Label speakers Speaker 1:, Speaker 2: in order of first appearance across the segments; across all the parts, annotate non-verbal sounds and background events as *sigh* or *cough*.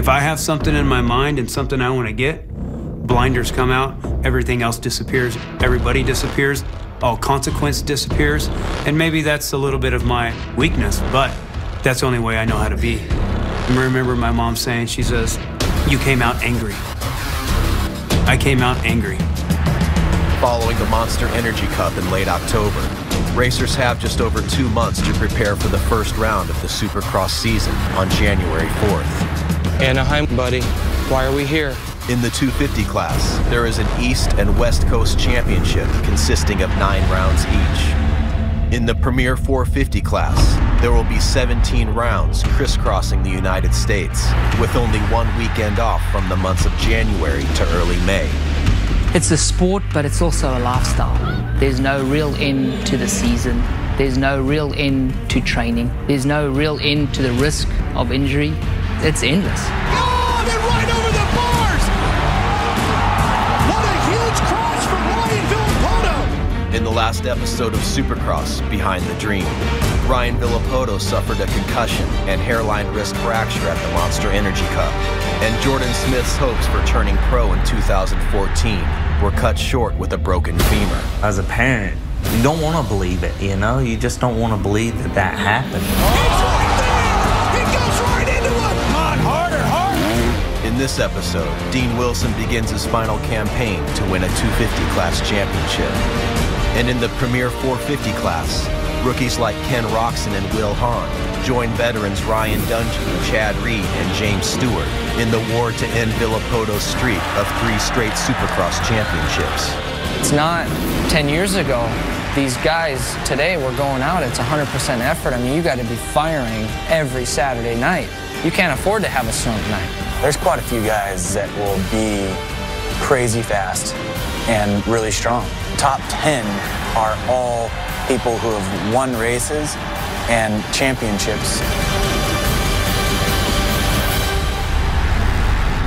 Speaker 1: If I have something in my mind and something I want to get, blinders come out, everything else disappears, everybody disappears, all consequence disappears, and maybe that's a little bit of my weakness, but that's the only way I know how to be. I remember my mom saying, she says, You came out angry. I came out angry.
Speaker 2: Following the Monster Energy Cup in late October, racers have just over two months to prepare for the first round of the Supercross season on January 4th.
Speaker 3: Anaheim, buddy, why are we here?
Speaker 2: In the 250 class, there is an East and West Coast Championship consisting of nine rounds each. In the Premier 450 class, there will be 17 rounds crisscrossing the United States, with only one weekend off from the months of January to early May.
Speaker 4: It's a sport, but it's also a lifestyle. There's no real end to the season. There's no real end to training. There's no real end to the risk of injury. It's endless.
Speaker 2: In the last episode of Supercross, Behind the Dream, Ryan Villopoto suffered a concussion and hairline wrist fracture at the Monster Energy Cup, and Jordan Smith's hopes for turning pro in 2014 were cut short with a broken femur.
Speaker 5: As a parent, you don't want to believe it, you know? You just don't want to believe that that happened.
Speaker 2: In this episode, Dean Wilson begins his final campaign to win a 250 class championship. And in the Premier 450 class, rookies like Ken Roczen and Will Hahn join veterans Ryan Dungey, Chad Reed, and James Stewart in the war to end Villopoto's streak of three straight Supercross championships.
Speaker 3: It's not 10 years ago. These guys today were going out, it's 100% effort. I mean, you got to be firing every Saturday night. You can't afford to have a slump night.
Speaker 6: There's quite a few guys that will be crazy fast and really strong. Top 10 are all people who have won races and championships.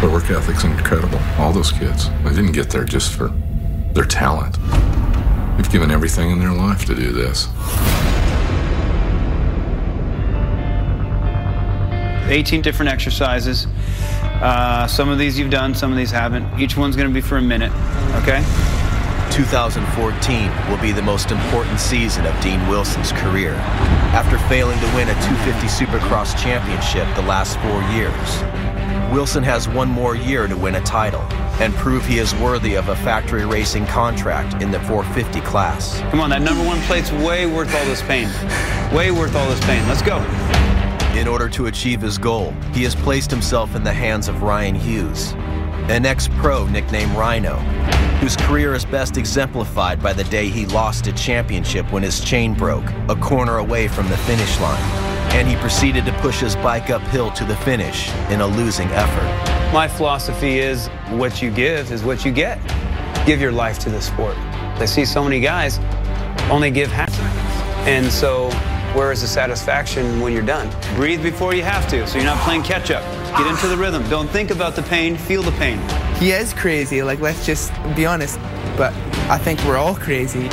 Speaker 7: Their work ethic's incredible. All those kids, they didn't get there just for their talent. They've given everything in their life to do this.
Speaker 1: 18 different exercises. Uh, some of these you've done, some of these haven't. Each one's going to be for a minute, okay?
Speaker 2: 2014 will be the most important season of Dean Wilson's career. After failing to win a 250 Supercross championship the last four years, Wilson has one more year to win a title and prove he is worthy of a factory racing contract in the 450 class.
Speaker 1: Come on, that number one plate's way worth all this pain. Way worth all this pain. Let's go.
Speaker 2: In order to achieve his goal, he has placed himself in the hands of Ryan Hughes, an ex-pro nicknamed Rhino, whose career is best exemplified by the day he lost a championship when his chain broke, a corner away from the finish line, and he proceeded to push his bike uphill to the finish in a losing effort.
Speaker 1: My philosophy is what you give is what you get. Give your life to the sport. I see so many guys only give half. And so where is the satisfaction when you're done? Breathe before you have to, so you're not playing catch up. Get into the rhythm. Don't think about the pain, feel the pain.
Speaker 8: He is crazy, like let's just be honest. But I think we're all crazy.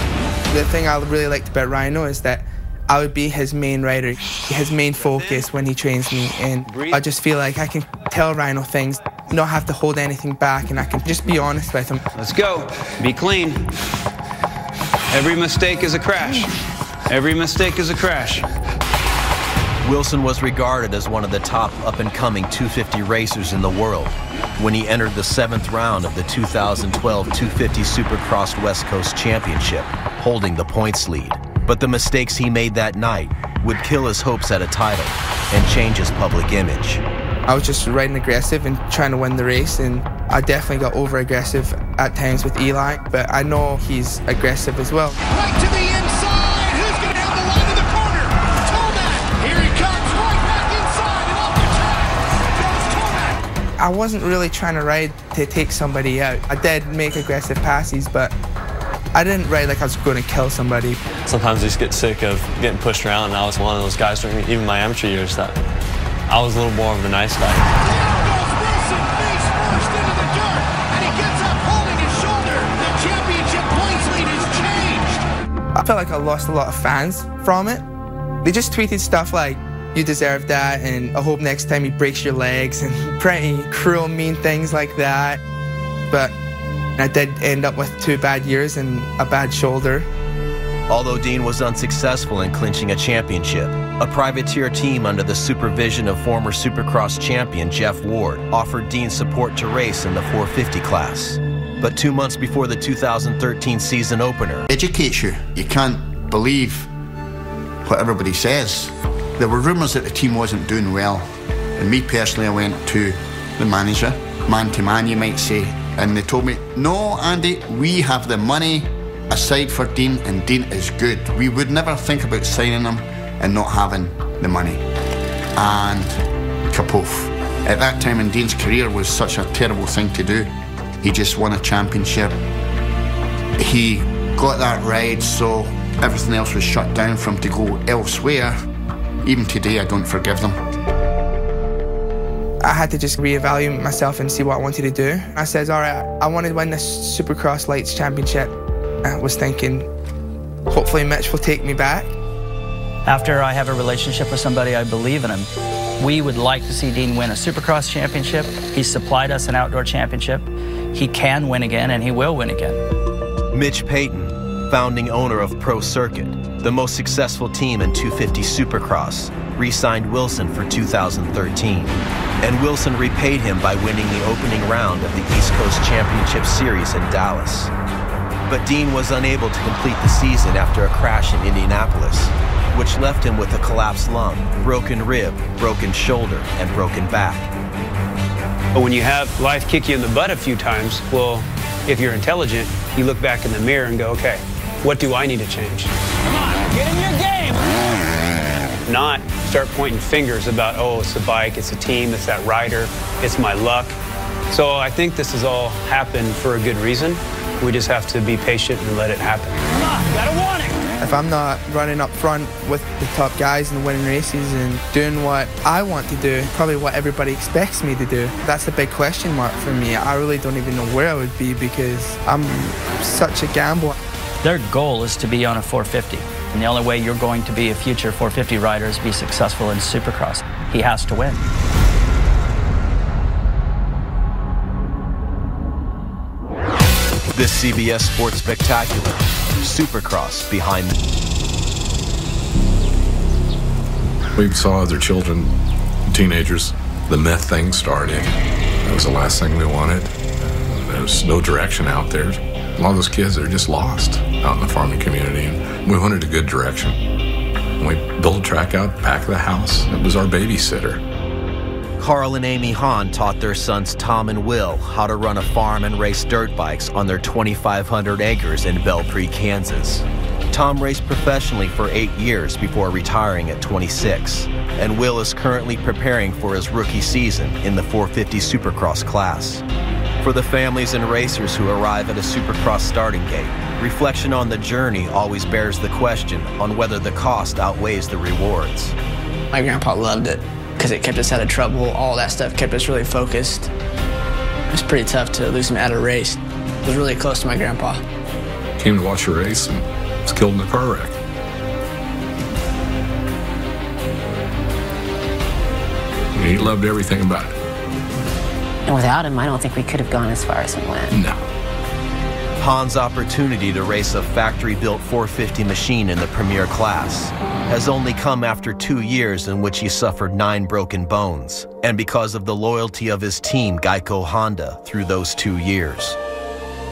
Speaker 8: The thing I really liked about Rhino is that I would be his main rider, his main focus when he trains me. And I just feel like I can tell Rhino things, not have to hold anything back, and I can just be honest with him.
Speaker 1: Let's go. Be clean. Every mistake is a crash. Every mistake is a crash.
Speaker 2: Wilson was regarded as one of the top up-and-coming 250 racers in the world when he entered the seventh round of the 2012 250 Supercross West Coast Championship, holding the points lead. But the mistakes he made that night would kill his hopes at a title and change his public image.
Speaker 8: I was just riding aggressive and trying to win the race, and I definitely got over aggressive at times with Eli, but I know he's aggressive as well.
Speaker 9: Right
Speaker 8: I wasn't really trying to ride to take somebody out. I did make aggressive passes, but I didn't ride like I was going to kill somebody.
Speaker 10: Sometimes I just get sick of getting pushed around, and I was one of those guys during even my amateur years that I was a little more of the nice guy.
Speaker 9: Down goes Wilson. Face first into the dirt. And he gets up holding his shoulder. The championship points lead has changed.
Speaker 8: I felt like I lost a lot of fans from it. They just tweeted stuff like, you deserve that, and I hope next time he breaks your legs, and *laughs* pretty cruel, mean things like that. But I did end up with two bad years and a bad shoulder.
Speaker 2: Although Dean was unsuccessful in clinching a championship, a privateer team under the supervision of former Supercross champion Jeff Ward offered Dean support to race in the 450 class. But two months before the 2013 season opener,
Speaker 11: educates you. You can't believe what everybody says. There were rumours that the team wasn't doing well. And me personally, I went to the manager, man to man, you might say, and they told me, no, Andy, we have the money aside for Dean, and Dean is good. We would never think about signing him and not having the money. And kapoof. At that time in Dean's career was such a terrible thing to do. He just won a championship. He got that ride, so everything else was shut down for him to go elsewhere. Even today, I don't forgive them.
Speaker 8: I had to just reevaluate myself and see what I wanted to do. I said, all right, I want to win the Supercross Lights Championship. I was thinking, hopefully Mitch will take me back.
Speaker 12: After I have a relationship with somebody, I believe in him. We would like to see Dean win a Supercross championship. He supplied us an outdoor championship. He can win again, and he will win again.
Speaker 2: Mitch Payton, founding owner of Pro Circuit, the most successful team in 250 Supercross, re signed Wilson for 2013. And Wilson repaid him by winning the opening round of the East Coast Championship Series in Dallas. But Dean was unable to complete the season after a crash in Indianapolis, which left him with a collapsed lung, broken rib, broken shoulder, and broken back.
Speaker 1: But when you have life kick you in the butt a few times, well, if you're intelligent, you look back in the mirror and go, okay, what do I need to change?
Speaker 9: Come on, get in your game.
Speaker 1: Not start pointing fingers about, oh, it's the bike, it's the team, it's that rider, it's my luck. So I think this has all happened for a good reason. We just have to be patient and let it happen.
Speaker 9: Come on, gotta want it.
Speaker 8: If I'm not running up front with the top guys and winning races and doing what I want to do, probably what everybody expects me to do, that's a big question mark for me. I really don't even know where I would be because I'm such a gamble.
Speaker 12: Their goal is to be on a 450. And the only way you're going to be a future 450 rider is be successful in Supercross. He has to win.
Speaker 2: This CBS Sports Spectacular, Supercross behind the.
Speaker 7: We saw other children, teenagers, the meth thing started. That was the last thing we wanted. There's no direction out there. A lot of those kids are just lost out in the farming community. And we wanted a good direction. We built a track out back of the house. It was our babysitter.
Speaker 2: Carl and Amy Hahn taught their sons Tom and Will how to run a farm and race dirt bikes on their 2,500 acres in Belpre, Kansas. Tom raced professionally for eight years before retiring at 26, and Will is currently preparing for his rookie season in the 450 Supercross class. For the families and racers who arrive at a Supercross starting gate, reflection on the journey always bears the question on whether the cost outweighs the rewards.
Speaker 3: My grandpa loved it because it kept us out of trouble. All that stuff kept us really focused. It was pretty tough to lose him at a race. I was really close to my grandpa.
Speaker 7: Came to watch a race and was killed in a car wreck. He loved everything about it.
Speaker 13: And without him, I don't think we could have gone as far as we went.
Speaker 7: No.
Speaker 2: Hahn's opportunity to race a factory built 450 machine in the premier class has only come after two years in which he suffered nine broken bones, and because of the loyalty of his team, Geico Honda, through those two years.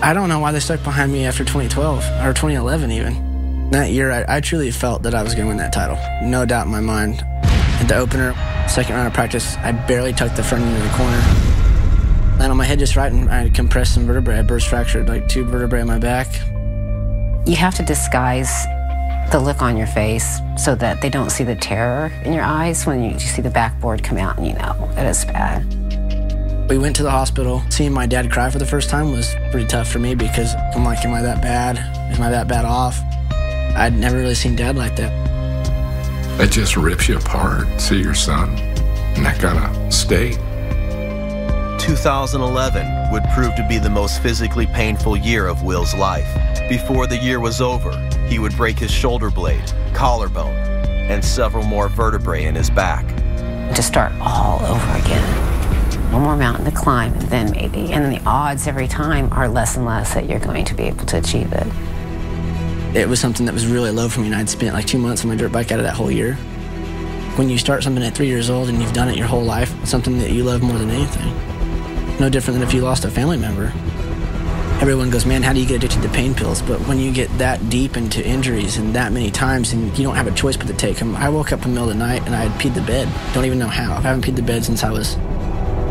Speaker 3: I don't know why they stuck behind me after 2012 or 2011 even. That year, I, I truly felt that I was going to win that title. No doubt in my mind. At the opener, second round of practice, I barely tucked the front into the corner. Landed on my head just right, and I compressed some vertebrae. I burst fractured like two vertebrae in my back.
Speaker 13: You have to disguise the look on your face so that they don't see the terror in your eyes when you see the backboard come out and you know that it's bad.
Speaker 3: We went to the hospital. Seeing my dad cry for the first time was pretty tough for me because I'm like, am I that bad? Am I that bad off? I'd never really seen dad like that.
Speaker 7: It just rips you apart. See your son in that kind of state.
Speaker 2: 2011 would prove to be the most physically painful year of Will's life. Before the year was over, he would break his shoulder blade, collarbone, and several more vertebrae in his back.
Speaker 13: To start all over again. One more mountain to climb, and then maybe. And then the odds every time are less and less that you're going to be able to achieve it.
Speaker 3: It was something that was really low for me, and I'd spent like two months on my dirt bike out of that whole year. When you start something at three years old and you've done it your whole life, something that you love more than anything. No different than if you lost a family member. Everyone goes, man, how do you get addicted to pain pills? But when you get that deep into injuries and that many times, and you don't have a choice but to take them. I woke up in the middle of the night and I had peed the bed. Don't even know how. I haven't peed the bed since I was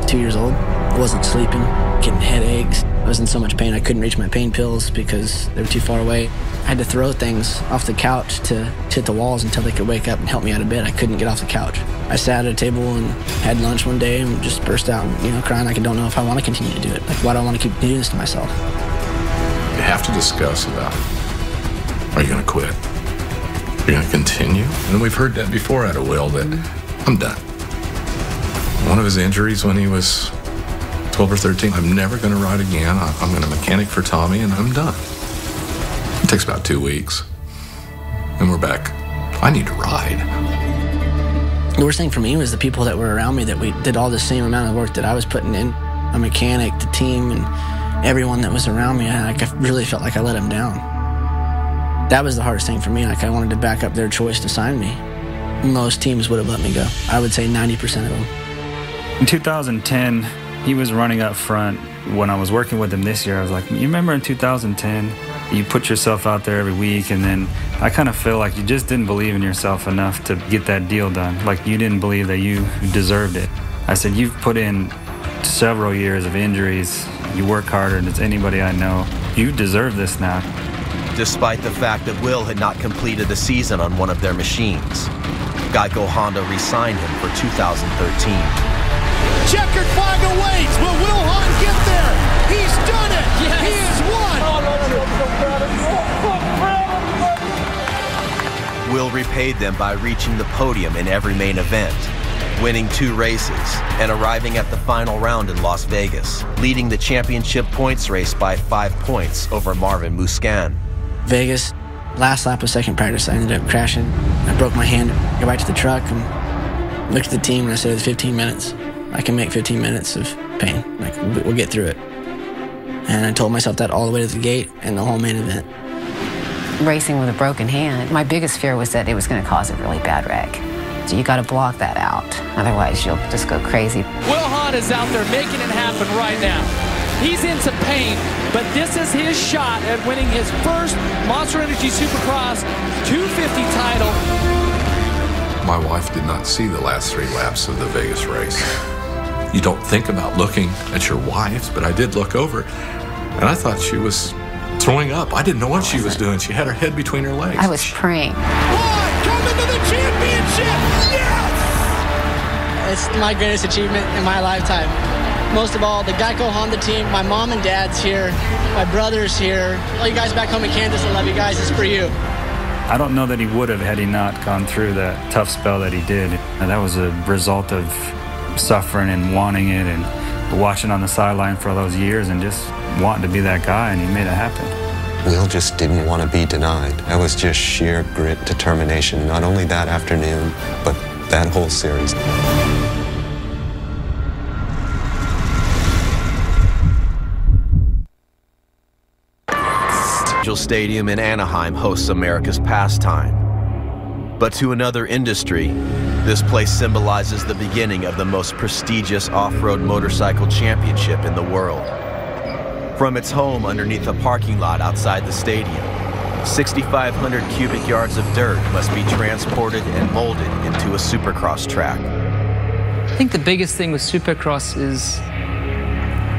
Speaker 3: two years old. I wasn't sleeping, getting headaches. I was in so much pain I couldn't reach my pain pills because they were too far away. I had to throw things off the couch to, to hit the walls until they could wake up and help me out of bed. I couldn't get off the couch. I sat at a table and had lunch one day and just burst out, you know, crying like I don't know if I want to continue to do it. Like, why do I want to keep doing this to myself?
Speaker 7: You have to discuss about are you going to quit? Are you going to continue? And we've heard that before out of Will that mm-hmm. I'm done. One of his injuries when he was 12 or 13, I'm never going to ride again. I'm going to mechanic for Tommy and I'm done. It takes about two weeks. And we're back. I need to ride.
Speaker 3: The worst thing for me was the people that were around me that we did all the same amount of work that I was putting in. A mechanic, the team, and everyone that was around me. I, like, I really felt like I let them down. That was the hardest thing for me. Like I wanted to back up their choice to sign me. Most teams would have let me go. I would say 90% of them.
Speaker 14: In 2010, he was running up front. When I was working with him this year, I was like, you remember in 2010, you put yourself out there every week, and then I kind of feel like you just didn't believe in yourself enough to get that deal done. Like you didn't believe that you deserved it. I said, you've put in several years of injuries. You work harder than anybody I know. You deserve this now.
Speaker 2: Despite the fact that Will had not completed the season on one of their machines, Geico Honda re-signed him for 2013.
Speaker 9: Checkered flag awaits. Will Will Hahn get there? He's done it. He has won.
Speaker 2: Will repaid them by reaching the podium in every main event, winning two races, and arriving at the final round in Las Vegas, leading the championship points race by five points over Marvin Musquin.
Speaker 3: Vegas, last lap of second practice, I ended up crashing. I broke my hand, got back to the truck, and looked at the team, and I said, it's 15 minutes. I can make 15 minutes of pain. Like, we'll get through it. And I told myself that all the way to the gate and the whole main event.
Speaker 13: Racing with a broken hand, my biggest fear was that it was going to cause a really bad wreck. So you got to block that out. Otherwise, you'll just go crazy.
Speaker 15: Will Hahn is out there making it happen right now. He's in some pain, but this is his shot at winning his first Monster Energy Supercross 250 title.
Speaker 7: My wife did not see the last three laps of the Vegas race. You don't think about looking at your wife, but I did look over, and I thought she was throwing up. I didn't know what she was doing. She had her head between her legs.
Speaker 13: I was praying.
Speaker 9: Coming to the championship. Yes!
Speaker 16: It's my greatest achievement in my lifetime. Most of all, the Geico Honda team, my mom and dad's here, my brother's here. All you guys back home in Kansas, I love you guys. It's for you.
Speaker 14: I don't know that he would have had he not gone through that tough spell that he did. And that was a result of suffering and wanting it and watching on the sideline for all those years and just wanting to be that guy, and he made it happen.
Speaker 17: Will just didn't want to be denied. That was just sheer grit, determination, not only that afternoon, but that whole series.
Speaker 2: Angel Stadium in Anaheim hosts America's pastime. But to another industry, this place symbolizes the beginning of the most prestigious off-road motorcycle championship in the world. From its home underneath a parking lot outside the stadium, 6,500 cubic yards of dirt must be transported and molded into a supercross track.
Speaker 4: I think the biggest thing with Supercross is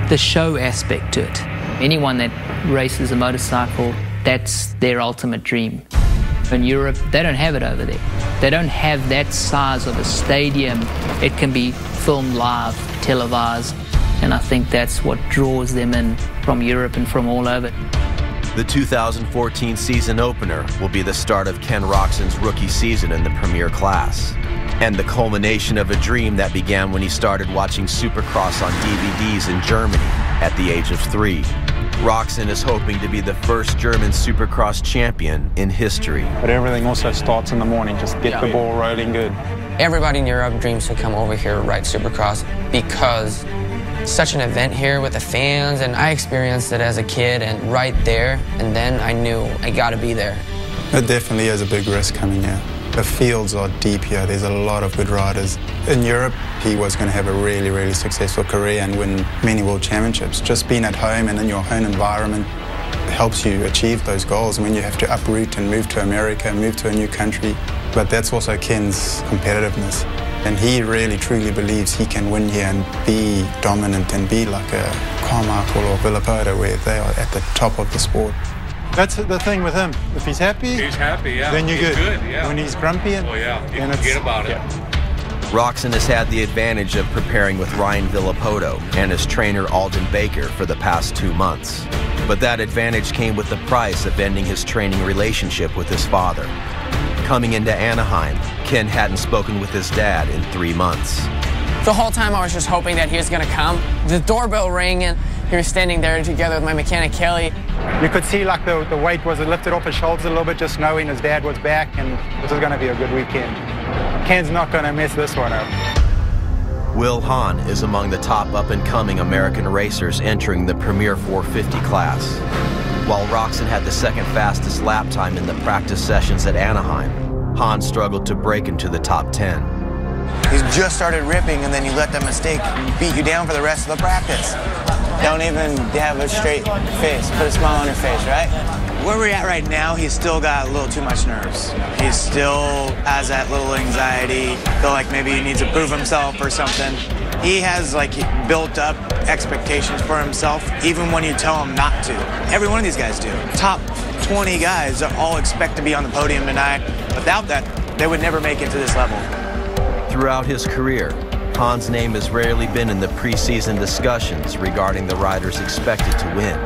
Speaker 4: the show aspect to it. Anyone that races a motorcycle, that's their ultimate dream. In Europe, they don't have it over there. They don't have that size of a stadium. It can be filmed live, televised, and I think that's what draws them in from Europe and from all over.
Speaker 2: The 2014 season opener will be the start of Ken Roczen's rookie season in the premier class, and the culmination of a dream that began when he started watching Supercross on DVDs in Germany at the age of three. Roczen is hoping to be the first German Supercross champion in history.
Speaker 18: But everything also starts in the morning. Just get the ball rolling good.
Speaker 19: Everybody in Europe dreams to come over here ride Supercross because such an event here with the fans, and I experienced it as a kid and right there, and then I knew I got to be there.
Speaker 20: It definitely is a big risk coming here. The fields are deep here. There's a lot of good riders. In Europe, he was going to have a really, really successful career and win many world championships. Just being at home and in your home environment helps you achieve those goals. I mean, you have to uproot and move to America, move to a new country. But that's also Ken's competitiveness. And he really, truly believes he can win here and be dominant and be like a Carmichael or Villopoto where they are at the top of the sport.
Speaker 18: That's the thing with him. If he's happy,
Speaker 21: He's happy, yeah.
Speaker 18: then you're
Speaker 21: He's
Speaker 18: good.
Speaker 21: good, yeah.
Speaker 18: When he's grumpy, and
Speaker 21: Oh, yeah. You
Speaker 18: then
Speaker 21: can
Speaker 18: it's-
Speaker 21: forget about it.
Speaker 2: Roczen has had the advantage of preparing with Ryan Villopoto and his trainer Aldon Baker for the past two months. But that advantage came with the price of ending his training relationship with his father. Coming into Anaheim, Ken hadn't spoken with his dad in three months.
Speaker 19: The whole time I was just hoping that he was going to come. The doorbell rang and he was standing there together with my mechanic Kelly.
Speaker 18: You could see like the, the weight was lifted off his shoulders a little bit, just knowing his dad was back, and this is going to be a good weekend. Ken's not going to mess this one up.
Speaker 2: Will Hahn is among the top up and coming American racers entering the Premier 450 class. While Roczen had the second fastest lap time in the practice sessions at Anaheim, Hahn struggled to break into the top 10.
Speaker 6: He just started ripping, and then you let that mistake beat you down for the rest of the practice. Don't even have a straight face. Put a smile on your face, right? Where we're at right now, he's still got a little too much nerves. He still has that little anxiety. Feel like maybe he needs to prove himself or something. He has like built up expectations for himself, even when you tell him not to. Every one of these guys do. Top 20 guys all expect to be on the podium tonight. Without that, they would never make it to this level.
Speaker 2: Throughout his career, Hahn's name has rarely been in the preseason discussions regarding the riders expected to win.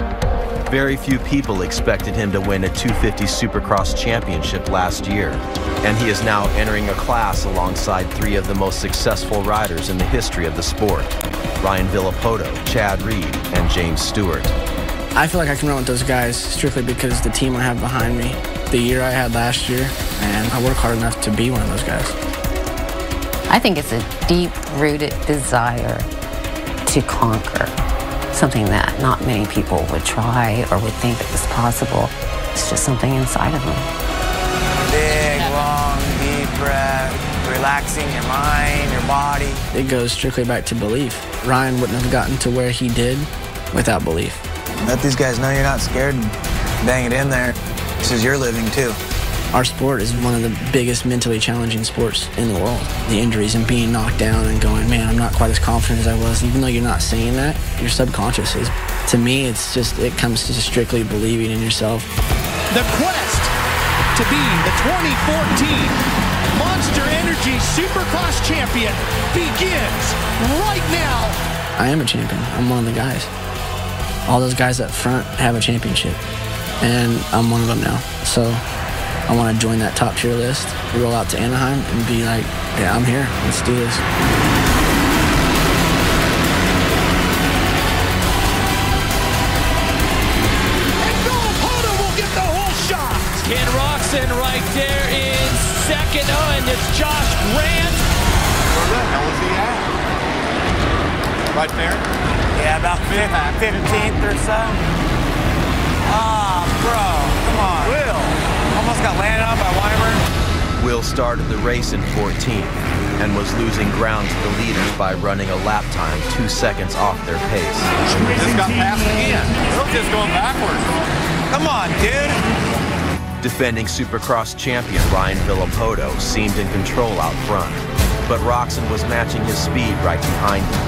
Speaker 2: Very few people expected him to win a 250 Supercross championship last year, and he is now entering a class alongside three of the most successful riders in the history of the sport Ryan Villopoto, Chad Reed, and James Stewart.
Speaker 3: I feel like I can run with those guys strictly because the team I have behind me, the year I had last year, and I work hard enough to be one of those guys.
Speaker 13: I think it's a deep rooted desire to conquer, something that not many people would try or would think was possible. It's just something inside of them.
Speaker 6: Big, long, deep breath, relaxing your mind, your body.
Speaker 3: It goes strictly back to belief. Ryan wouldn't have gotten to where he did without belief.
Speaker 6: Let these guys know you're not scared and bang it in there. This is your living too.
Speaker 3: Our sport is one of the biggest mentally challenging sports in the world. The injuries and being knocked down and going, man, I'm not quite as confident as I was. Even though you're not saying that, your subconscious is. To me, it's just, it comes to strictly believing in yourself.
Speaker 9: The quest to be the 2014 Monster Energy Supercross champion begins right now.
Speaker 3: I am a champion. I'm one of the guys. All those guys up front have a championship, and I'm one of them now. So I want to join that top tier list, roll out to Anaheim, and be like, yeah, I'm here. Let's do this.
Speaker 9: Villopoto will get the whole shot.
Speaker 15: Ken Roczen right there in second. Oh, and it's Josh Grant.
Speaker 9: Where the hell is he at?
Speaker 18: Right there?
Speaker 6: Yeah, about 15th or so. Ah, bro, come on. Will. Got landed on by Weimer.
Speaker 2: Will started the race in 14th and was losing ground to the leaders by running a lap time two seconds off their pace.
Speaker 9: Just got past again. Will's just going backwards.
Speaker 6: Come on, dude.
Speaker 2: Defending Supercross champion Ryan Villopoto seemed in control out front, but Roczen was matching his speed right behind him.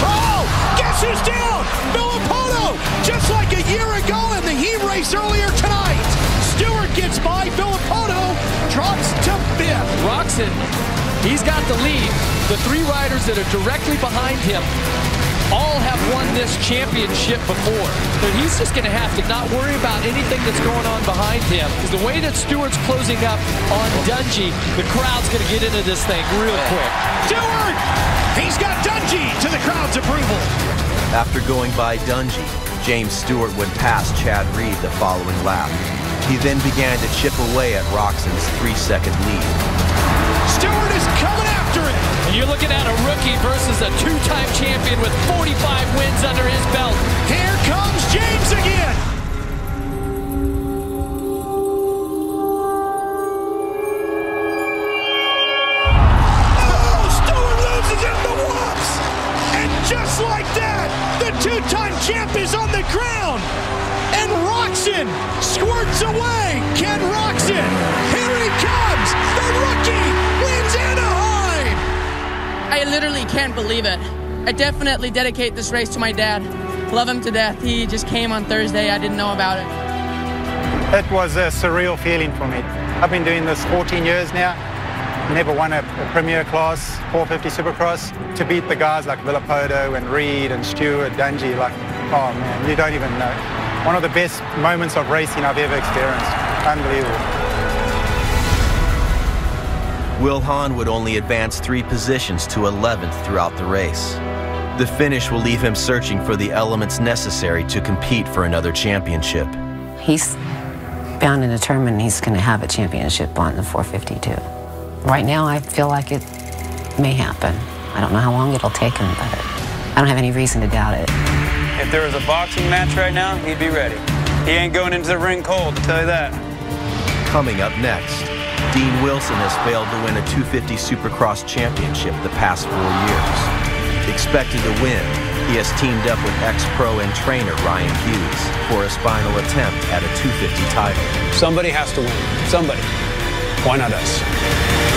Speaker 9: Oh, guess who's down? Villopoto, just like a year ago in the heat race earlier tonight. Stewart gets by, Villopoto drops to fifth.
Speaker 15: Roczen, he's got the lead. The three riders that are directly behind him all have won this championship before. But he's just going to have to not worry about anything that's going on behind him. Because the way that Stewart's closing up on Dungey, the crowd's going to get into this thing real quick.
Speaker 9: Stewart, he's got Dungey to the crowd's approval.
Speaker 2: After going by Dungey, James Stewart would pass Chad Reed the following lap. He then began to chip away at Roczen's three-second lead.
Speaker 15: Stewart is coming after it. And you're looking at a rookie versus a two-time champion with 45 wins under his belt. Here comes James again. Oh, Stewart loses in the whoops. And just like that, the two-time champ is on the ground. And Roczen squirts away. Ken Roczen. Here he comes. The rookie wins Anaheim.
Speaker 16: I literally can't believe it. I definitely dedicate this race to my dad. Love him to death. He just came on Thursday. I didn't know about it.
Speaker 18: It was a surreal feeling for me. I've been doing this 14 years now. Never won a, a premier class 450 Supercross. To beat the guys like Villopoto and Reed and Stewart, Dungey, like, oh man, you don't even know. One of the best moments of racing I've ever experienced. Unbelievable.
Speaker 2: Will Hahn would only advance three positions to 11th throughout the race. The finish will leave him searching for the elements necessary to compete for another championship.
Speaker 13: He's bound and determined he's going to have a championship on the 452. Right now, I feel like it may happen. I don't know how long it'll take him, but I don't have any reason to doubt it.
Speaker 1: If there was a boxing match right now, he'd be ready. He ain't going into the ring cold, I'll tell you that.
Speaker 2: Coming up next, Dean Wilson has failed to win a 250 Supercross championship the past four years. Expected to win, he has teamed up with ex-pro and trainer Ryan Hughes for his final attempt at a 250 title.
Speaker 1: Somebody has to win. Somebody. Why not us?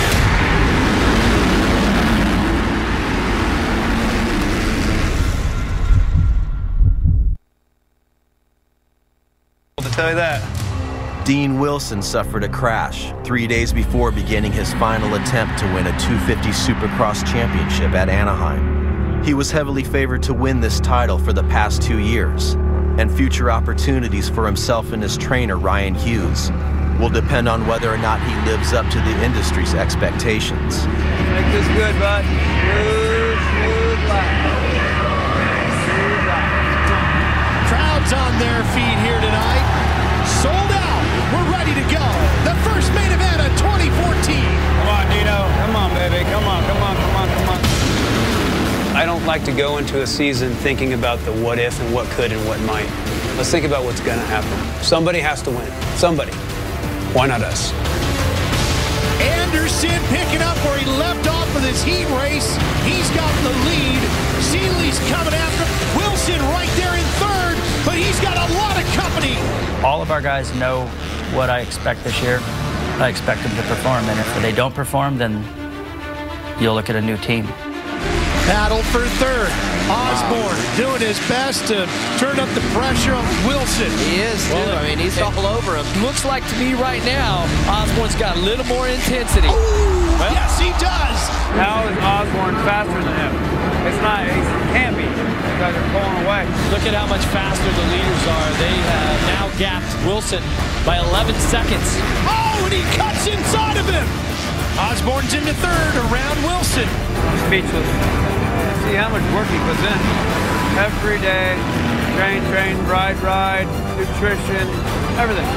Speaker 1: Tell you that.
Speaker 2: Dean Wilson suffered a crash three days before beginning his final attempt to win a 250 Supercross championship at Anaheim. He was heavily favored to win this title for the past two years, and future opportunities for himself and his trainer, Ryan Hughes, will depend on whether or not he lives up to the industry's expectations.
Speaker 1: Make this good, bud. Smooth, smooth lap.
Speaker 9: Crowds on their feet here tonight.
Speaker 1: Come on, Dino. Come on, baby. Come on, come on, come on, come on. I don't like to go into a season thinking about the what if and what could and what might. Let's think about what's going to happen. Somebody has to win. Somebody. Why not us?
Speaker 9: Anderson picking up where he left off with his heat race. He's got the lead. Seely's coming after him. Wilson right there in third, but he's got a lot of company.
Speaker 12: All of our guys know what I expect this year. I expect them to perform, and if they don't perform, then you'll look at a new team.
Speaker 9: Battle for third. Osborne doing his best to turn up the pressure on Wilson.
Speaker 15: He is, too. I mean, he's all over him. Looks like to me right now, Osborne's got a little more intensity.
Speaker 9: Well, yes, he does.
Speaker 1: How is Osborne faster than him? It's not. It can't be. You guys are pulling away.
Speaker 15: Look at how much faster the leaders are. They have now gapped Wilson by 11 seconds.
Speaker 9: Oh, and he cuts inside of him. Osborne's into third around Wilson.
Speaker 1: Speechless. See how much work he puts in. Every day. Train, train, ride, ride, nutrition, everything.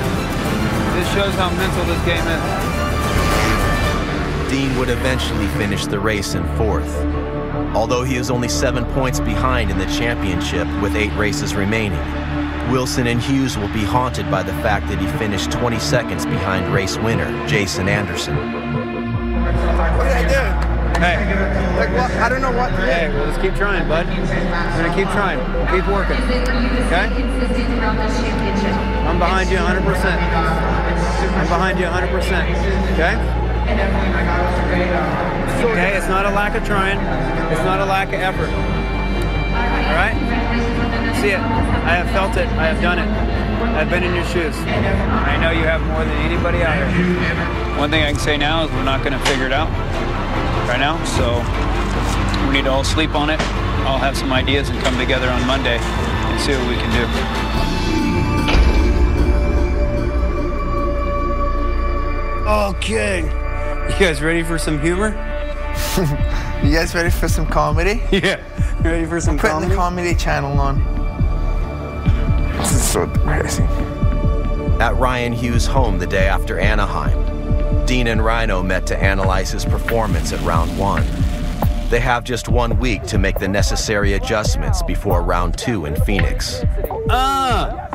Speaker 1: This shows how mental this game is.
Speaker 2: Dean would eventually finish the race in fourth. Although he is only seven points behind in the championship with eight races remaining, Wilson and Hughes will be haunted by the fact that he finished 20 seconds behind race winner Jason Anderson.
Speaker 8: What did I do?
Speaker 1: Hey.
Speaker 8: Like what? I don't know what.
Speaker 1: Hey, well, let's keep trying, bud. We're gonna keep trying. Keep working. Okay? I'm behind you 100%. I'm behind you 100%. Okay? Okay, it's not a lack of trying. It's not a lack of effort. All right? See it. I have felt it. I have done it. I've been in your shoes. I know you have more than anybody out here. One thing I can say now is we're not going to figure it out right now. So we need to all sleep on it. I'll have some ideas and come together on Monday and see what we can do. Okay. You guys ready for some humor? *laughs*
Speaker 8: you guys ready for some comedy? *laughs*
Speaker 1: Yeah. Ready for some
Speaker 8: I'm putting
Speaker 1: comedy?
Speaker 8: the comedy channel on. This is so depressing.
Speaker 2: At Ryan Hughes' home the day after Anaheim, Dean and Rhino met to analyze his performance at round one. They have just one week to make the necessary adjustments before round two in Phoenix.
Speaker 1: Ah!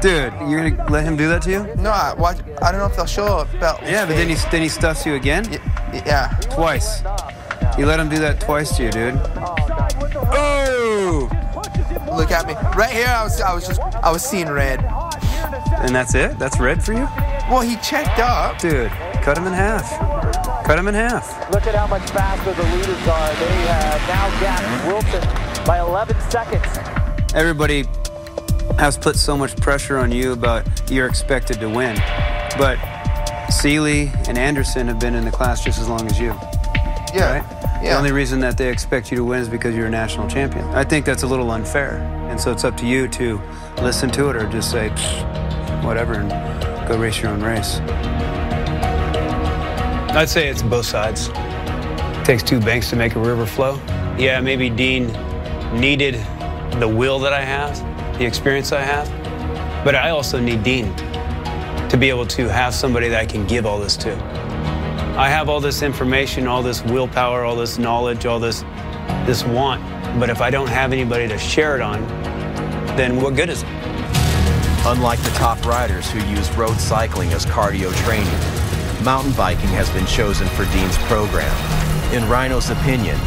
Speaker 1: Dude, you're gonna let him do that to you?
Speaker 8: No, I, watch, I don't know if they'll show up. But
Speaker 1: Yeah, but then he then he stuffs you again.
Speaker 8: yeah.
Speaker 1: Twice. You let him do that twice to you, dude. Oh!
Speaker 8: Look at me. Right here, I was, I was just, I was seeing red.
Speaker 1: And that's it? That's red for you?
Speaker 8: Well, he checked up.
Speaker 1: Dude, cut him in half. Cut him in half.
Speaker 9: Look at how much faster the leaders are. They have now gapped Wilson by 11 seconds.
Speaker 1: Everybody has put so much pressure on you about you're expected to win. But Seely and Anderson have been in the class just as long as you.
Speaker 8: Yeah.
Speaker 1: Right? The only reason that they expect you to win is because you're a national champion. I think that's a little unfair. And so it's up to you to listen to it or just say, whatever, and go race your own race. I'd say it's both sides. It takes two banks to make a river flow. Yeah, maybe Dean needed the will that I have, the experience I have, but I also need Dean to be able to have somebody that I can give all this to. I have all this information, all this willpower, all this knowledge, all this this want, but if I don't have anybody to share it on, then what good is it?
Speaker 2: Unlike the top riders who use road cycling as cardio training, mountain biking has been chosen for Dean's program. In Rhino's opinion,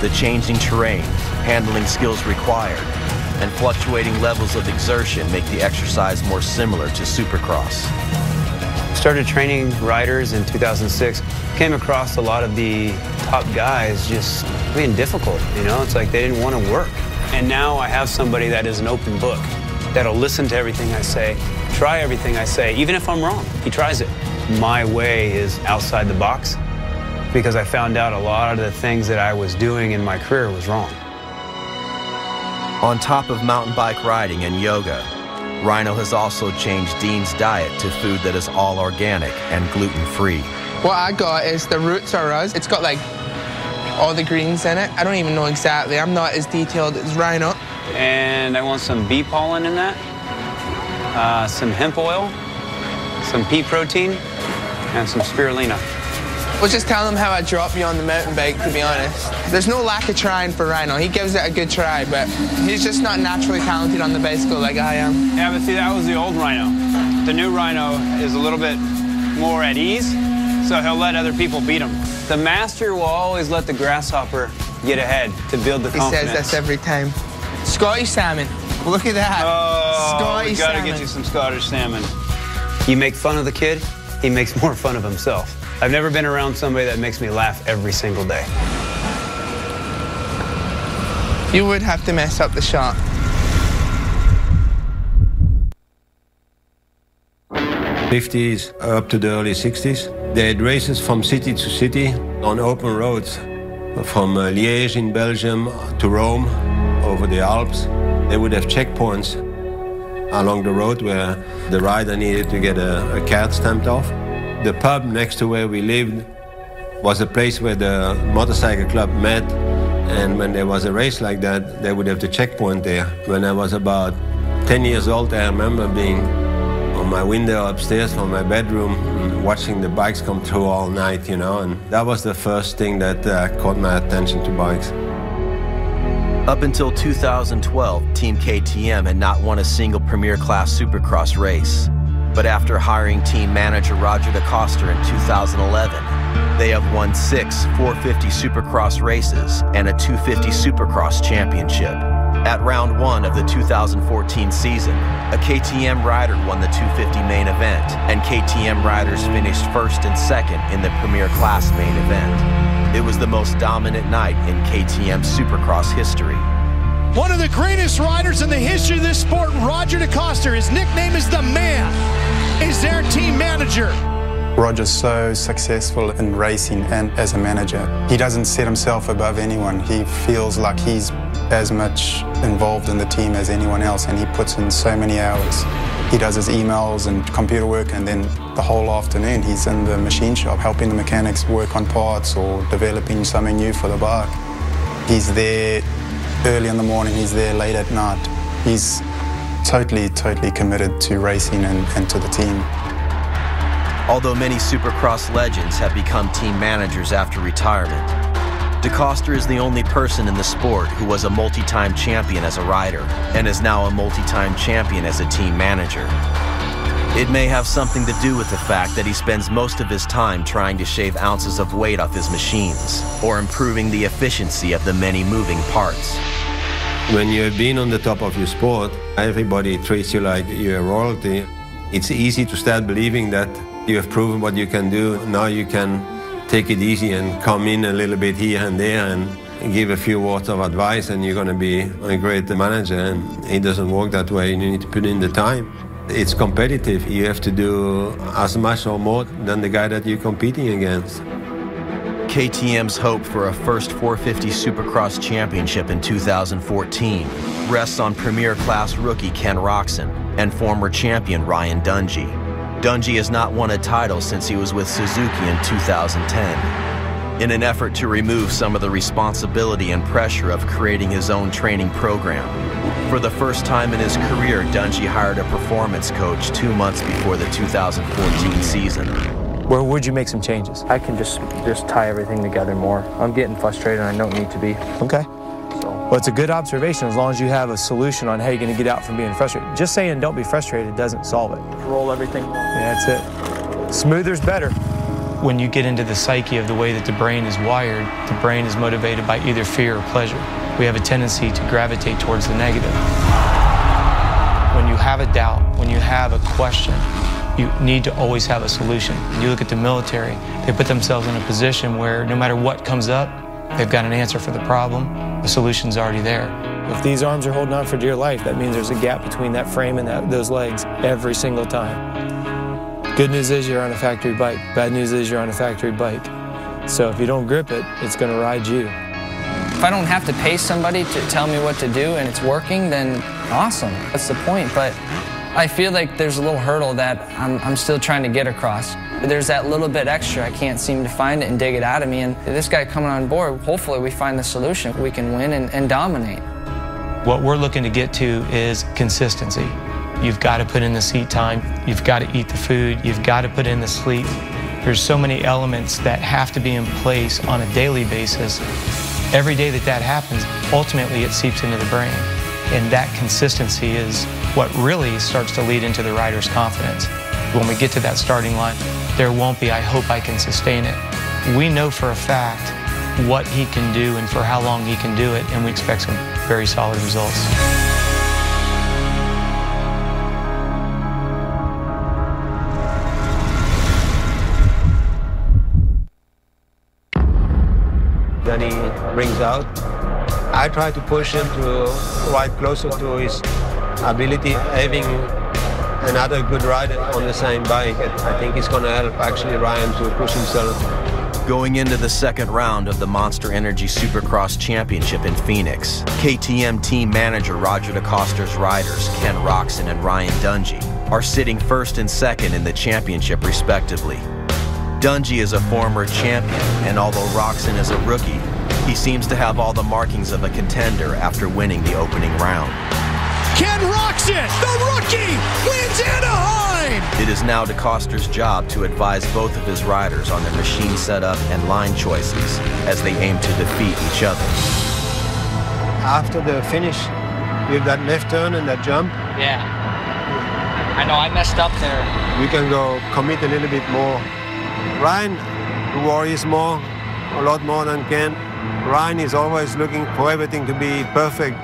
Speaker 2: the changing terrain, handling skills required, and fluctuating levels of exertion make the exercise more similar to supercross.
Speaker 1: Started training riders in 2006. Came across a lot of the top guys just being difficult. You know, it's like they didn't want to work. And now I have somebody that is an open book, that'll listen to everything I say, try everything I say, even if I'm wrong. He tries it. My way is outside the box because I found out a lot of the things that I was doing in my career was wrong.
Speaker 2: On top of mountain bike riding and yoga, Rhino has also changed Dean's diet to food that is all organic and gluten free.
Speaker 8: What I got is the roots are us. It's got like all the greens in it. I don't even know exactly. I'm not as detailed as Rhino.
Speaker 1: And I want some bee pollen in that, uh, some hemp oil, some pea protein, and some spirulina.
Speaker 8: We'll just tell him how I dropped you on the mountain bike, to be honest. There's no lack of trying for Rhino. He gives it a good try, but he's just not naturally talented on the bicycle like I am.
Speaker 1: Yeah, but see, that was the old Rhino. The new Rhino is a little bit more at ease, so he'll let other people beat him. The master will always let the grasshopper get ahead to build the
Speaker 8: He
Speaker 1: confidence.
Speaker 8: says this every time. Scottish salmon. Look at that.
Speaker 1: Oh,
Speaker 8: Scottish
Speaker 1: we gotta
Speaker 8: salmon.
Speaker 1: get you some Scottish salmon. You make fun of the kid, he makes more fun of himself. I've never been around somebody that makes me laugh every single day.
Speaker 8: You would have to mess up the shot.
Speaker 21: 50s up to the early 60s. They had races from city to city on open roads, from uh, Liège in Belgium to Rome over the Alps. They would have checkpoints along the road where the rider needed to get a, a card stamped off. The pub next to where we lived was a place where the motorcycle club met, and when there was a race like that, they would have the checkpoint there. When I was about 10 years old, I remember being on my window upstairs from my bedroom, watching the bikes come through all night, you know, and that was the first thing that uh, caught my attention to bikes.
Speaker 2: Up until 2012, Team KTM had not won a single Premier Class Supercross race. But after hiring team manager Roger DeCoster in 2011, they have won six 450 Supercross races and a 250 Supercross championship. At round one of the 2014 season, a KTM rider won the 250 main event, and KTM riders finished first and second in the Premier Class main event. It was the most dominant night in KTM Supercross history.
Speaker 9: One of the greatest riders in the history of this sport, Roger DeCoster. His nickname is the Man. Is their team manager.
Speaker 20: Roger's so successful in racing and as a manager. He doesn't set himself above anyone. He feels like he's as much involved in the team as anyone else, and he puts in so many hours. He does his emails and computer work, and then the whole afternoon he's in the machine shop helping the mechanics work on parts or developing something new for the bike. He's there early in the morning, he's there late at night. He's totally, totally committed to racing and, and to the team.
Speaker 2: Although many Supercross legends have become team managers after retirement, DeCoster is the only person in the sport who was a multi-time champion as a rider and is now a multi-time champion as a team manager. It may have something to do with the fact that he spends most of his time trying to shave ounces of weight off his machines or improving the efficiency of the many moving parts.
Speaker 22: When you've been on the top of your sport, everybody treats you like you're a royalty. It's easy to start believing that you have proven what you can do. Now you can take it easy and come in a little bit here and there and give a few words of advice and you're going to be a great manager. And it doesn't work that way. You need to put in the time. It's competitive. You have to do as much or more than the guy that you're competing against.
Speaker 2: KTM's hope for a first 450 Supercross championship in 2014 rests on premier class rookie Ken Roczen and former champion Ryan Dungey. Dungey has not won a title since he was with Suzuki in 2010. In an effort to remove some of the responsibility and pressure of creating his own training program, for the first time in his career, Dungey hired a performance coach two months before the 2014 season.
Speaker 23: Where would you make some changes?
Speaker 6: I can just just tie everything together more. I'm getting frustrated and I don't need to be.
Speaker 23: Okay. So. Well, it's a good observation as long as you have a solution on how you're going to get out from being frustrated. Just saying don't be frustrated doesn't solve it.
Speaker 6: Roll everything.
Speaker 23: Yeah, that's it. Smoother's better. When you get into the psyche of the way that the brain is wired, the brain is motivated by either fear or pleasure. We have a tendency to gravitate towards the negative. When you have a doubt, when you have a question, you need to always have a solution. You look at the military, they put themselves in a position where no matter what comes up, they've got an answer for the problem, the solution's already there. If these arms are holding on for dear life, that means there's a gap between that frame and that, those legs every single time. Good news is you're on a factory bike. Bad news is you're on a factory bike. So if you don't grip it, it's going to ride you.
Speaker 24: If I don't have to pay somebody to tell me what to do and it's working, then awesome. That's the point. But I feel like there's a little hurdle that I'm, I'm still trying to get across. There's that little bit extra. I can't seem to find it and dig it out of me. And this guy coming on board, hopefully we find the solution. We can win and, and dominate.
Speaker 23: What we're looking to get to is consistency. You've got to put in the seat time. You've got to eat the food. You've got to put in the sleep. There's so many elements that have to be in place on a daily basis. Every day that that happens, ultimately it seeps into the brain. And that consistency is what really starts to lead into the rider's confidence. When we get to that starting line, there won't be, I hope I can sustain it. We know for a fact what he can do and for how long he can do it, and we expect some very solid results.
Speaker 22: Brings out. I try to push him to ride closer to his ability, having another good rider on the same bike. I think it's going to help actually Ryan to push himself.
Speaker 2: Going into the second round of the Monster Energy Supercross Championship in Phoenix, KTM team manager Roger DeCoster's riders, Ken Roczen and Ryan Dungey, are sitting first and second in the championship respectively. Dungey is a former champion, and although Roczen is a rookie, he seems to have all the markings of a contender after winning the opening round.
Speaker 9: Ken Roczen, the rookie, wins Anaheim!
Speaker 2: It is now DeCoster's job to advise both of his riders on their machine setup and line choices as they aim to defeat each other.
Speaker 22: After the finish, with that left turn and that jump,
Speaker 24: Yeah. I know I messed up there.
Speaker 22: we can go commit a little bit more. Ryan worries more, a lot more than Ken. Ryan is always looking for everything to be perfect.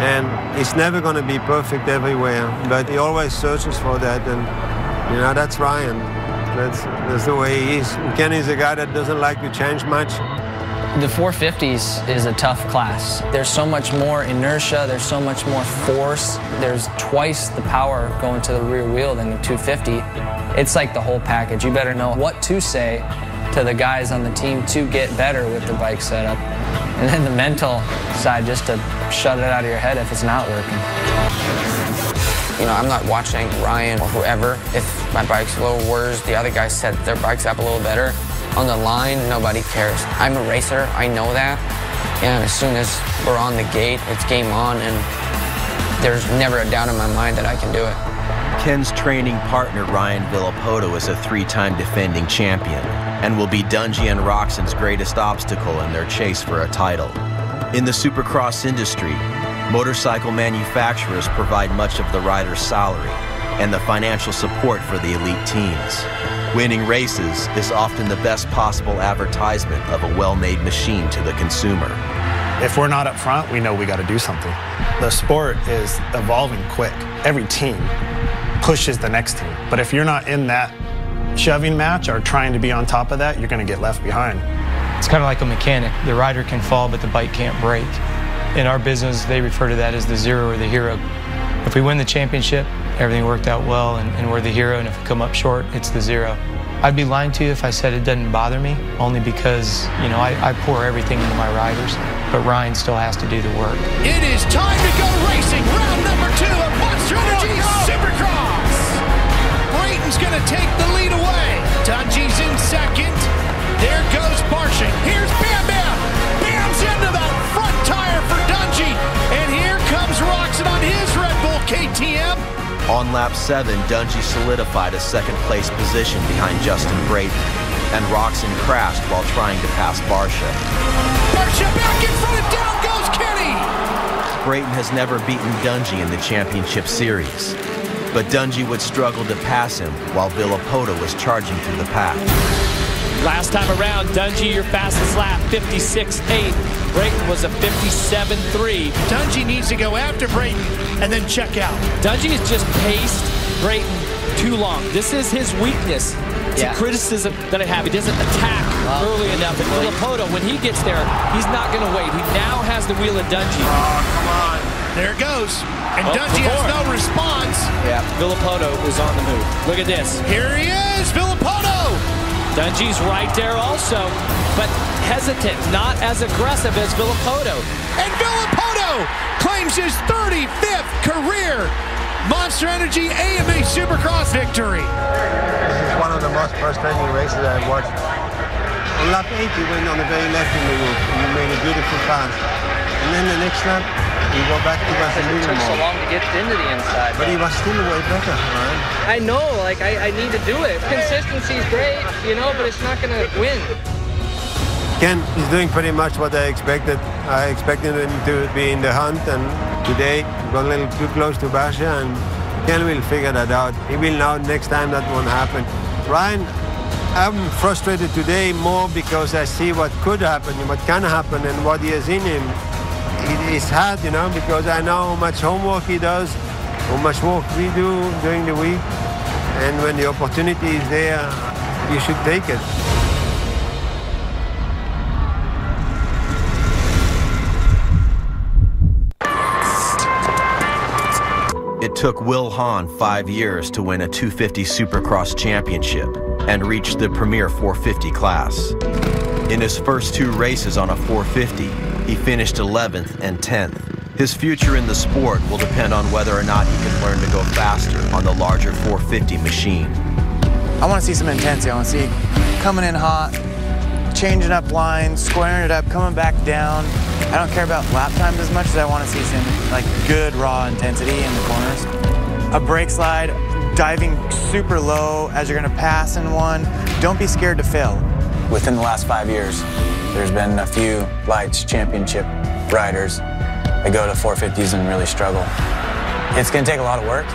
Speaker 22: And it's never going to be perfect everywhere, but he always searches for that. And, you know, that's Ryan. That's, that's the way he is. Ken is a guy that doesn't like to change much.
Speaker 24: The 450s is a tough class. There's so much more inertia, there's so much more force, there's twice the power going to the rear wheel than the 250. It's like the whole package. You better know what to say to the guys on the team to get better with the bike setup. And then the mental side, just to shut it out of your head if it's not working.
Speaker 19: You know, I'm not watching Ryan or whoever. If my bike's a little worse, the other guys set their bikes up a little better. On the line, nobody cares. I'm a racer, I know that. And as soon as we're on the gate, it's game on, and there's never a doubt in my mind that I can do it.
Speaker 2: Ken's training partner Ryan Villopoto is a three-time defending champion and will be Dungey and Roczen's greatest obstacle in their chase for a title. In the supercross industry, motorcycle manufacturers provide much of the rider's salary and the financial support for the elite teams. Winning races is often the best possible advertisement of a well-made machine to the consumer.
Speaker 25: If we're not up front, we know we got to do something. The sport is evolving quick. Every team pushes the next team. But if you're not in that shoving match or trying to be on top of that, you're going to get left behind.
Speaker 23: It's kind of like a mechanic. The rider can fall, but the bike can't break. In our business, they refer to that as the zero or the hero. If we win the championship, everything worked out well and, and we're the hero, and if we come up short, it's the zero. I'd be lying to you if I said it doesn't bother me, only because, you know, I, I pour everything into my riders, but Ryan still has to do the work.
Speaker 9: It is time to go racing. Round number two of Monster Energy Supercross. Brayton's going to take the lead away. Dungey's in second. There goes Barcia. Here's Bam Bam. Bam's into that front tire for Dungey. And here comes Roczen on his Red Bull KTM.
Speaker 2: On lap 7, Dungey solidified a second place position behind Justin Brayton, and Roczen crashed while trying to pass Barcia.
Speaker 9: Barcia back in front and down goes Kenny.
Speaker 2: Brayton has never beaten Dungey in the championship series, but Dungey would struggle to pass him while Villopoto was charging through the pack.
Speaker 15: Last time around, Dungey, your fastest lap, 56.8. Brayton was a 57.3.
Speaker 9: Dungey needs to go after Brayton and then check out.
Speaker 15: Dungey has just paced Brayton too long. This is his weakness. It's
Speaker 12: Yeah.
Speaker 15: a criticism that I have. He doesn't attack early enough. And Villopoto, when he gets there, he's not going to wait. He now has the wheel of Dungey.
Speaker 9: Oh, come on. There it goes. And
Speaker 15: Oh,
Speaker 9: Dungey has no response.
Speaker 15: Yeah, Villopoto is on the move. Look at this.
Speaker 9: Here he is, Villopoto.
Speaker 15: Dungey's right there also, but hesitant, not as aggressive as Villopoto.
Speaker 9: And Villopoto claims his 35th career Monster Energy AMA Supercross victory.
Speaker 22: This is one of the most frustrating races I've watched. On lap 8, he went on the very left in the roof, and he made a beautiful pass. And then the next lap, he go back to us a
Speaker 24: It took so long to get into the inside.
Speaker 22: But he was still way better, right?
Speaker 24: I know, like I, I need to do it. Consistency is great, you know, but it's not gonna win.
Speaker 22: Ken is doing pretty much what I expected. I expected him to be in the hunt, and today got a little too close to Barcia, and Ken will figure that out. He will know next time that won't happen. Ryan, I'm frustrated today more because I see what could happen, what can happen, and what he has in him. It is hard, you know, because I know how much homework he does, how much work we do during the week, and when the opportunity is there, you should take it.
Speaker 2: It took Will Hahn five years to win a 250 Supercross championship and reach the Premier 450 class. In his first two races on a 450, he finished 11th and 10th. His future in the sport will depend on whether or not he can learn to go faster on the larger 450 machine.
Speaker 6: I want to see some intensity. I want to see coming in hot, changing up lines, squaring it up, coming back down. I don't care about lap times as much as I want to see some like good raw intensity in the corners. A brake slide, diving super low as you're going to pass in one. Don't be scared to fail. Within the last five years, there's been a few lights championship riders that go to 450s and really struggle. It's going to take a lot of work,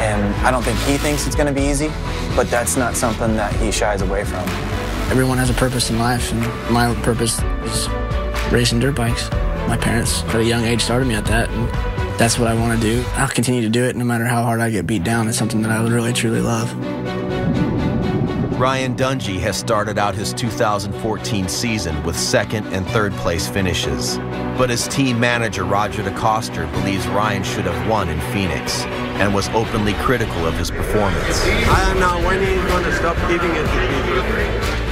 Speaker 6: and I don't think he thinks it's going to be easy, but that's not something that he shies away from.
Speaker 3: Everyone has a purpose in life, and my purpose is racing dirt bikes. My parents, at a young age, started me at that, and that's what I want to do. I'll continue to do it no matter how hard I get beat down. It's something that I really, truly love.
Speaker 2: Ryan Dungey has started out his 2014 season with second and third place finishes. But his team manager Roger DeCoster believes Ryan should have won in Phoenix and was openly critical of his performance.
Speaker 22: I know when he's going to stop giving it to people.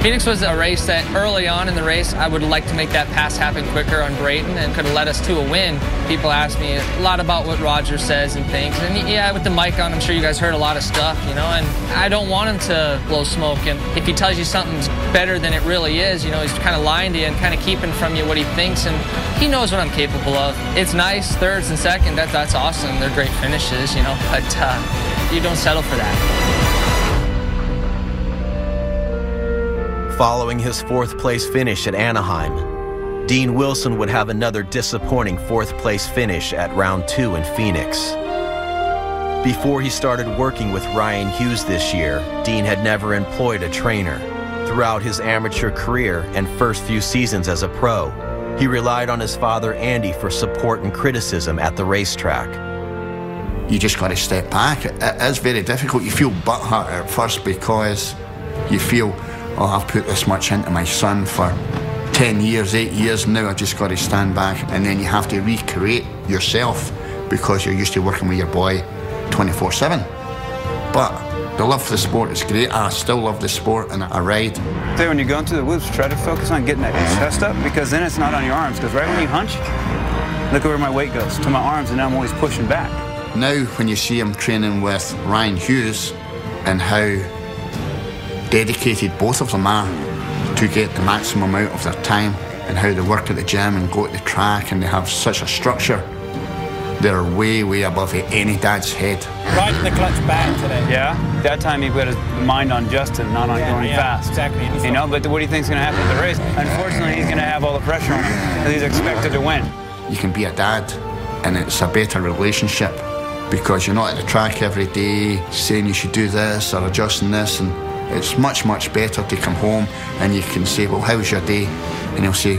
Speaker 24: Phoenix was a race that early on in the race, I would like to make that pass happen quicker on Brayton and could have led us to a win. People ask me a lot about what Roger says and things. And yeah, with the mic on, I'm sure you guys heard a lot of stuff, you know, and I don't want him to blow smoke. And if he tells you something's better than it really is, you know, he's kind of lying to you and kind of keeping from you what he thinks. And he knows what I'm capable of. It's nice, thirds and second, that, that's awesome. They're great finishes, you know, but uh, you don't settle for that.
Speaker 2: Following his fourth place finish at Anaheim, Dean Wilson would have another disappointing fourth place finish at round two in Phoenix. Before he started working with Ryan Hughes this year, Dean had never employed a trainer. Throughout his amateur career and first few seasons as a pro, he relied on his father Andy for support and criticism at the racetrack.
Speaker 26: You just got to step back. It is very difficult. You feel butthurt at first because you feel oh, I've put this much into my son for 10 years, 8 years, now I just got to stand back and then you have to recreate yourself because you're used to working with your boy 24 7. But the love for the sport is great. I still love the sport and I ride.
Speaker 27: There, when you go into the whoops, try to focus on getting that chest up because then it's not on your arms. Because right when you hunch, look at where my weight goes to my arms, and now I'm always pushing back.
Speaker 26: Now, when you see him training with Ryan Hughes and how dedicated both of them are to get the maximum out of their time and how they work at the gym and go at the track and they have such a structure. They're way, way above any dad's head.
Speaker 27: Right in the clutch back today. Yeah, that time he put his mind on Justin, not on yeah, going yeah, fast.
Speaker 24: Exactly.
Speaker 27: You know, but what do you think is going to happen at the race? Unfortunately, he's going to have all the pressure on him because he's expected to win.
Speaker 26: You can be a dad, and it's a better relationship because you're not at the track every day saying you should do this or adjusting this and it's much, much better to come home and you can say, well, how was your day? And he'll say,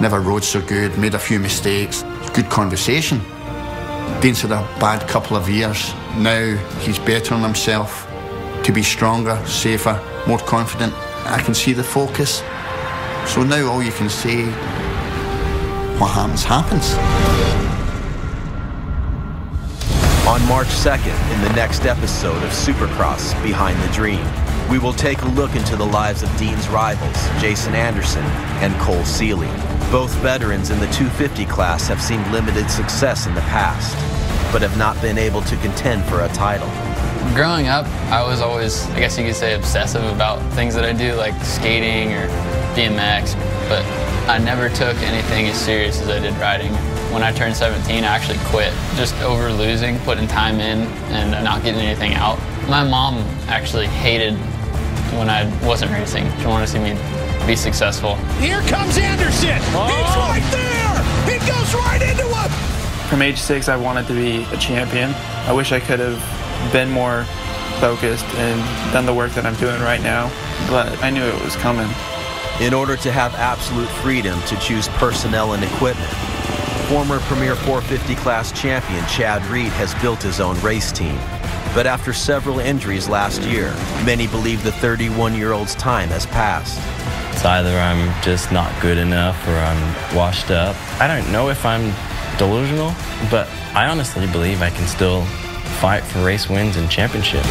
Speaker 26: never rode so good, made a few mistakes. Good conversation. Dean's had a bad couple of years. Now he's better bettering himself to be stronger, safer, more confident. I can see the focus. So now all you can say, what happens, happens.
Speaker 2: On March 2nd, in the next episode of Supercross Behind the Dream, we will take a look into the lives of Dean's rivals, Jason Anderson and Cole Seely. Both veterans in the 250 class have seen limited success in the past, but have not been able to contend for a title.
Speaker 28: Growing up, I was always, I guess you could say, obsessive about things that I do, like skating or BMX, but I never took anything as serious as I did riding. When I turned 17, I actually quit, just over losing, putting time in, and not getting anything out. My mom actually hated when I wasn't racing. She wanted to see me be successful.
Speaker 9: Here comes Anderson. Oh. He's right there. He goes right into it.
Speaker 29: From age six, I wanted to be a champion. I wish I could have been more focused and done the work that I'm doing right now, but I knew it was coming.
Speaker 2: In order to have absolute freedom to choose personnel and equipment, former Premier 450 class champion Chad Reed has built his own race team. But after several injuries last year, many believe the 31-year-old's time has passed.
Speaker 30: It's either I'm just not good enough or I'm washed up. I don't know if I'm delusional, but I honestly believe I can still fight for race wins and championship.